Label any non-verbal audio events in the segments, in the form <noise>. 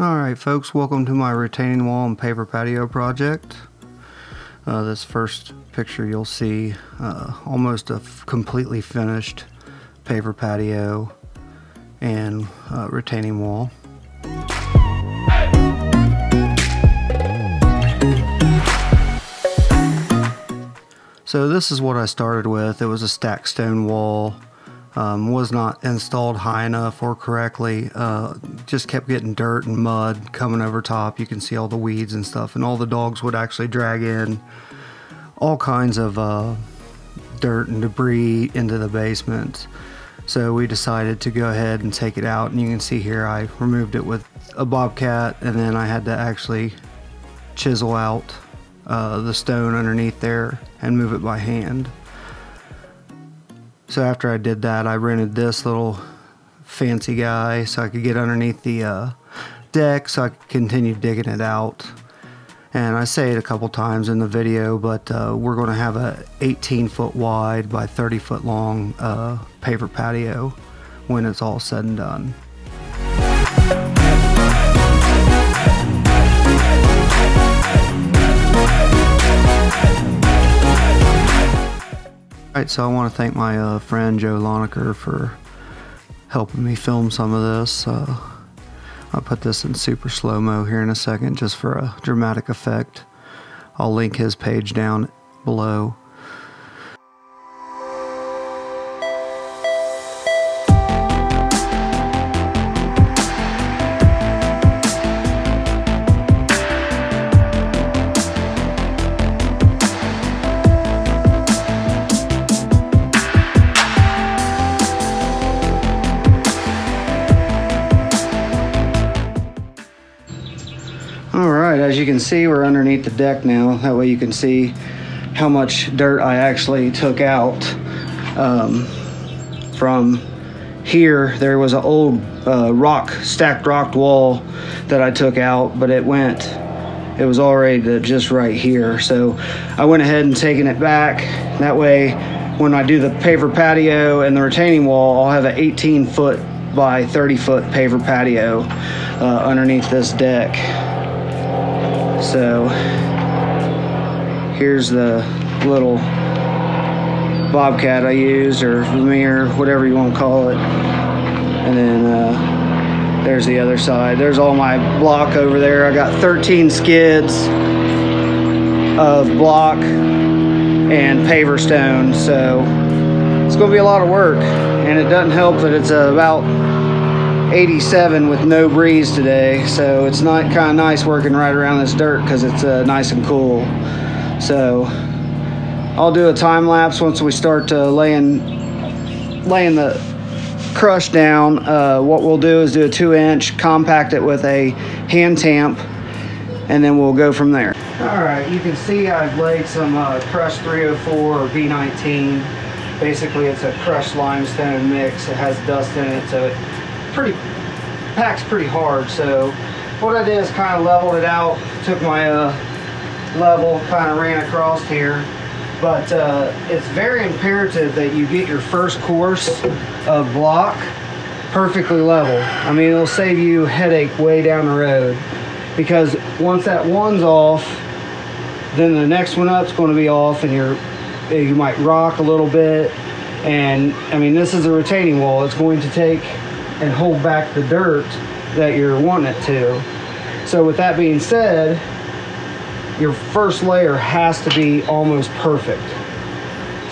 Alright folks, welcome to my retaining wall and paver patio project. Uh, this first picture you'll see uh, almost a completely finished paver patio and uh, retaining wall. So this is what I started with. It was a stacked stone wall. Um, was not installed high enough or correctly. Uh, just kept getting dirt and mud coming over top. You can see all the weeds and stuff, and all the dogs would actually drag in all kinds of uh, dirt and debris into the basement. So we decided to go ahead and take it out, and you can see here I removed it with a bobcat, and then I had to actually chisel out uh, the stone underneath there and move it by hand. So after I did that, I rented this little fancy guy so I could get underneath the uh, deck so I could continue digging it out. And I say it a couple times in the video, but uh, we're going to have a 18 foot wide by 30 foot long uh, patio when it's all said and done. So I want to thank my uh, friend Joe Loneker for helping me film some of this. Uh, I'll put this in super slow-mo here in a second just for a dramatic effect. I'll link his page down below. As you can see, we're underneath the deck now. That way you can see how much dirt I actually took out. Um, from here, there was an old uh, rock, stacked rock wall that I took out, but it went, it was already just right here. So I went ahead and taken it back. That way, when I do the paver patio and the retaining wall, I'll have an 18 foot by 30 foot paver patio uh, underneath this deck. So here's the little bobcat I use or Vermeer, whatever you want to call it. And then uh, there's the other side. There's all my block over there. I got 13 skids of block and paver stone. So it's going to be a lot of work. And it doesn't help that it's about 87 with no breeze today so it's not kind of nice working right around this dirt because it's uh, nice and cool. So I'll do a time lapse once we start uh, laying laying the crush down. Uh, what we'll do is do a two inch compact it with a hand tamp and then we'll go from there. All right you can see I've laid some uh, crush 304 or V19 basically it's a crushed limestone mix. It has dust in it so it pretty packs pretty hard so what I did is kind of leveled it out took my uh, level kind of ran across here. But uh, it's very imperative that you get your first course of block perfectly level. I mean it'll save you headache way down the road because once that one's off then the next one up's going to be off and you're you might rock a little bit. And I mean this is a retaining wall. It's going to take and hold back the dirt that you're wanting it to. So with that being said, your first layer has to be almost perfect.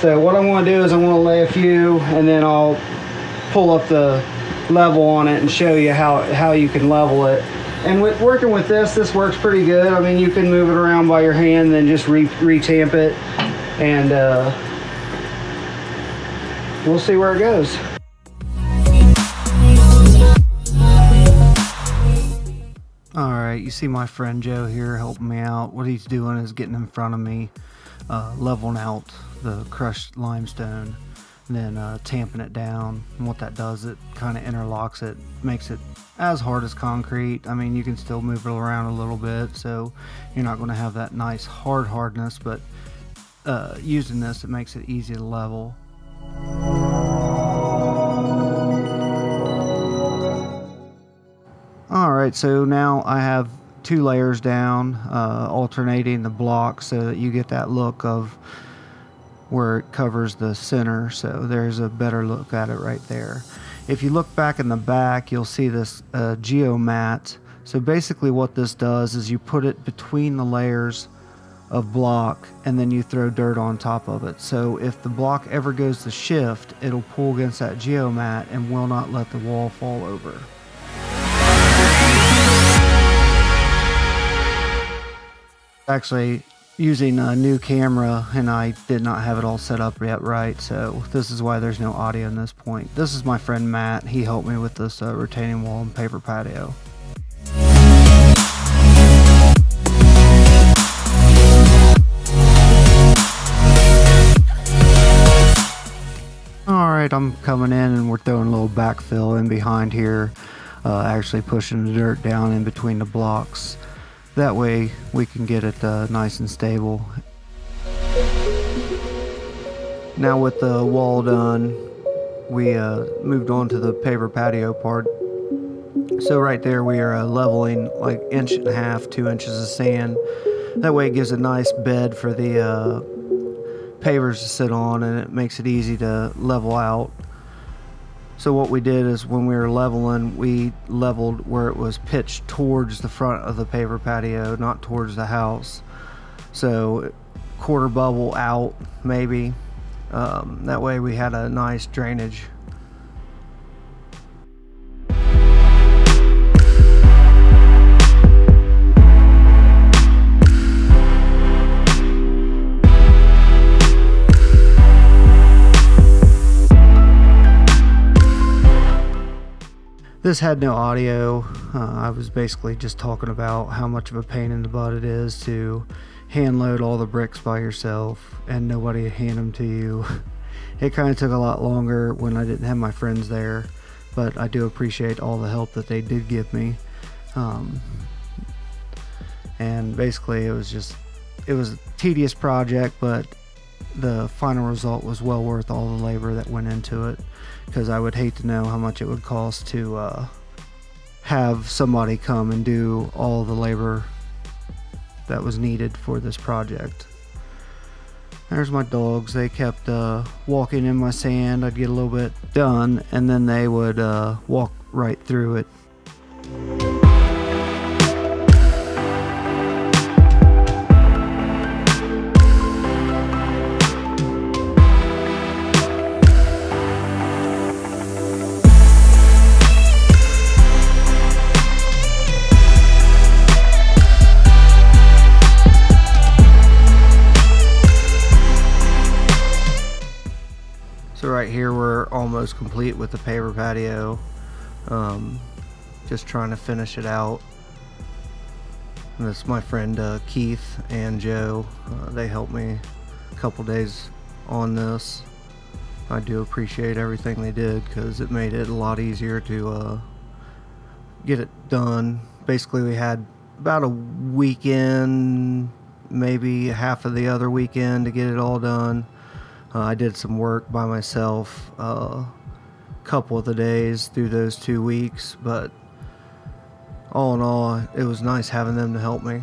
So what I'm going to do is I'm going to lay a few and then I'll pull up the level on it and show you how, how you can level it. And with working with this, this works pretty good. I mean, you can move it around by your hand, then just re retamp it, and uh, we'll see where it goes. Right, you see my friend Joe here helping me out. What he's doing is getting in front of me, uh, leveling out the crushed limestone, and then uh, tamping it down. And what that does, it kind of interlocks it, makes it as hard as concrete. I mean, you can still move it around a little bit, so you're not going to have that nice hard hardness, but uh, using this, it makes it easy to level. Right, so now I have two layers down, uh, alternating the blocks so that you get that look of where it covers the center. So there's a better look at it right there. If you look back in the back, you'll see this uh, geomat. So basically what this does is you put it between the layers of block and then you throw dirt on top of it. So if the block ever goes to shift, it'll pull against that geomat and will not let the wall fall over. Actually, using a new camera and I did not have it all set up yet right so this is why there's no audio in this point. This is my friend Matt. He helped me with this uh, retaining wall and paver patio. Alright, I'm coming in and we're throwing a little backfill in behind here. Uh, actually pushing the dirt down in between the blocks. That way we can get it uh, nice and stable. Now with the wall done, we uh, moved on to the paver patio part. So right there we are uh, leveling like inch and a half, two inches of sand. That way it gives a nice bed for the uh, pavers to sit on and it makes it easy to level out. So what we did is when we were leveling, we leveled where it was pitched towards the front of the paver patio, not towards the house. So quarter bubble out, maybe. Um, that way we had a nice drainage This had no audio. Uh, I was basically just talking about how much of a pain in the butt it is to hand load all the bricks by yourself and nobody hand them to you. <laughs> It kind of took a lot longer when I didn't have my friends there, but I do appreciate all the help that they did give me. Um, and basically, it was just it was a tedious project, but the final result was well worth all the labor that went into it because I would hate to know how much it would cost to uh, have somebody come and do all the labor that was needed for this project. There's my dogs. They kept uh, walking in my sand. I'd get a little bit done, and then they would uh, walk right through it. Almost complete with the paver patio. Um, just trying to finish it out. And is my friend uh, Keith and Joe. Uh, they helped me a couple days on this. I do appreciate everything they did because it made it a lot easier to uh, get it done. Basically, we had about a weekend, maybe half of the other weekend to get it all done. Uh, I did some work by myself a uh, couple of the days through those two weeks, but all in all, it was nice having them to help me.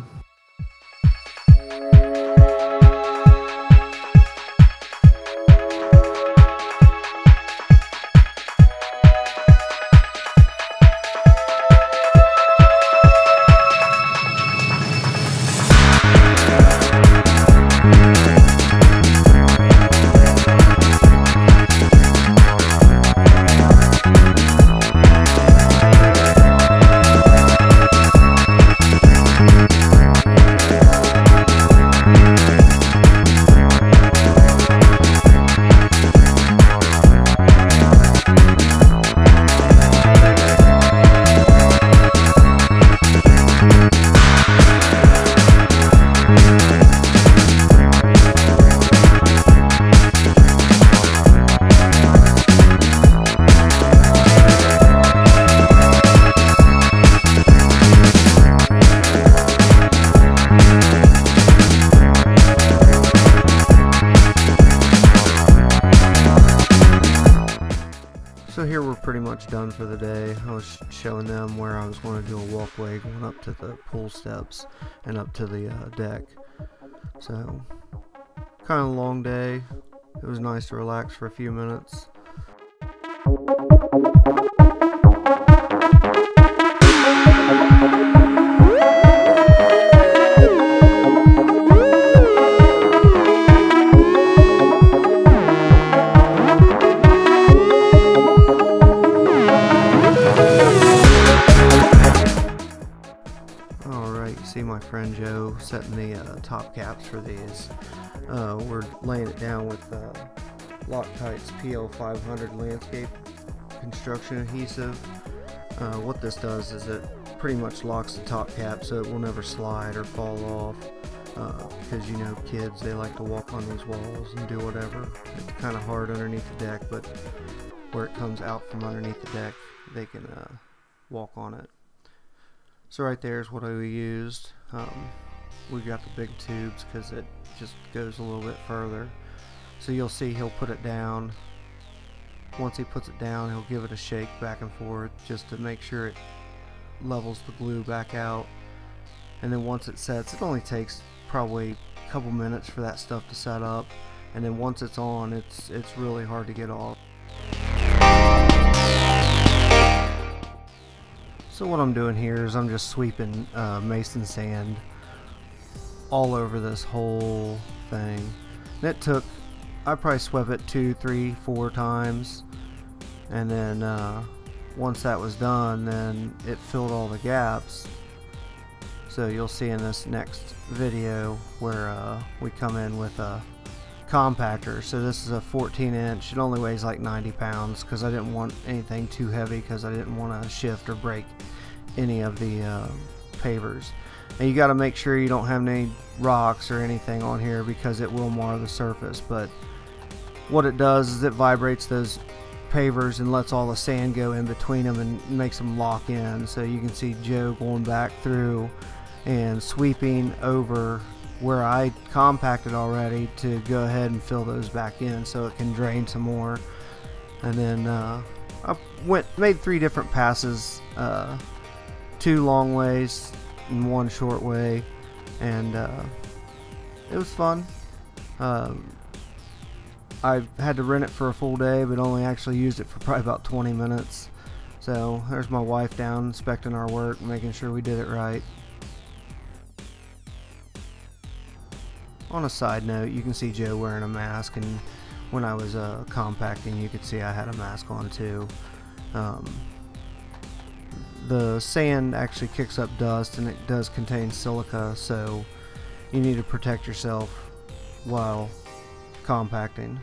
Much done for the day. I was showing them where I was going to do a walkway going up to the pool steps and up to the uh, deck. So, kind of a long day. It was nice to relax for a few minutes. Setting the uh, top caps for these. Uh, we're laying it down with uh, Loctite's PL500 landscape construction adhesive. Uh, what this does is it pretty much locks the top cap so it will never slide or fall off. Because uh, you know, kids they like to walk on these walls and do whatever. It's kind of hard underneath the deck, but where it comes out from underneath the deck, they can uh, walk on it. So right there is what I used. Um, we got the big tubes because it just goes a little bit further. So you'll see he'll put it down. Once he puts it down, he'll give it a shake back and forth just to make sure it levels the glue back out. And then once it sets, it only takes probably a couple minutes for that stuff to set up. And then once it's on, it's it's really hard to get off. So what I'm doing here is I'm just sweeping uh, mason sand all over this whole thing. And it took, I probably swept it two, three, four times. And then uh, once that was done, then it filled all the gaps. So you'll see in this next video where uh, we come in with a compactor. So this is a 14 inch. It only weighs like 90 pounds because I didn't want anything too heavy because I didn't want to shift or break any of the uh, pavers. And you got to make sure you don't have any rocks or anything on here because it will mar the surface. But what it does is it vibrates those pavers and lets all the sand go in between them and makes them lock in. So you can see Joe going back through and sweeping over where I compacted already to go ahead and fill those back in so it can drain some more. And then uh, I went made three different passes, uh, two long ways and one short way, and uh, it was fun. Um, I had to rent it for a full day, but only actually used it for probably about 20 minutes. So there's my wife down inspecting our work, making sure we did it right. On a side note, you can see Joe wearing a mask, and when I was uh, compacting, you could see I had a mask on too. Um, the sand actually kicks up dust, and it does contain silica, so you need to protect yourself while compacting.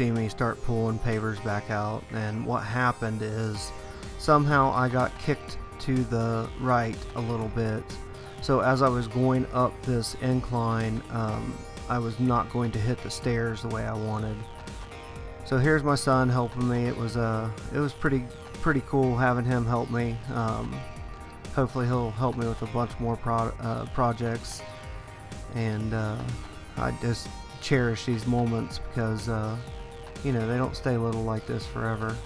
See me start pulling pavers back out and what happened is somehow I got kicked to the right a little bit. So as I was going up this incline, um, I was not going to hit the stairs the way I wanted. So here's my son helping me. It was uh, it was pretty pretty cool having him help me. Um, hopefully he'll help me with a bunch more pro uh, projects, and uh, I just cherish these moments because uh, you know they don't stay little like this forever.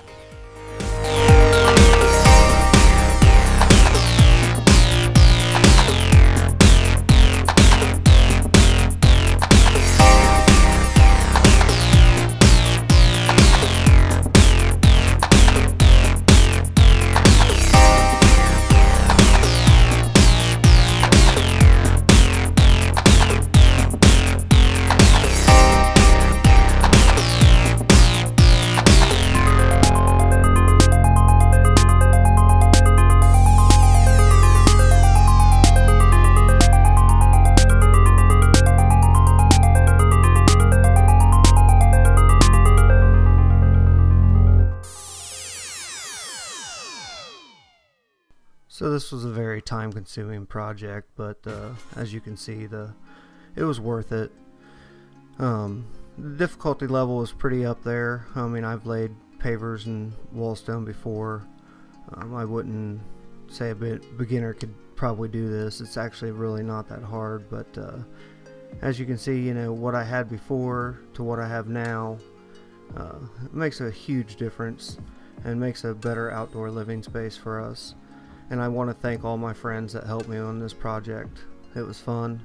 This was a very time consuming project, but uh, as you can see, the it was worth it. Um, the difficulty level was pretty up there. I mean, I've laid pavers and wallstone before. Um, I wouldn't say a bit beginner could probably do this. It's actually really not that hard, but uh, as you can see, you know, what I had before to what I have now uh, makes a huge difference and makes a better outdoor living space for us. And I want to thank all my friends that helped me on this project. It was fun.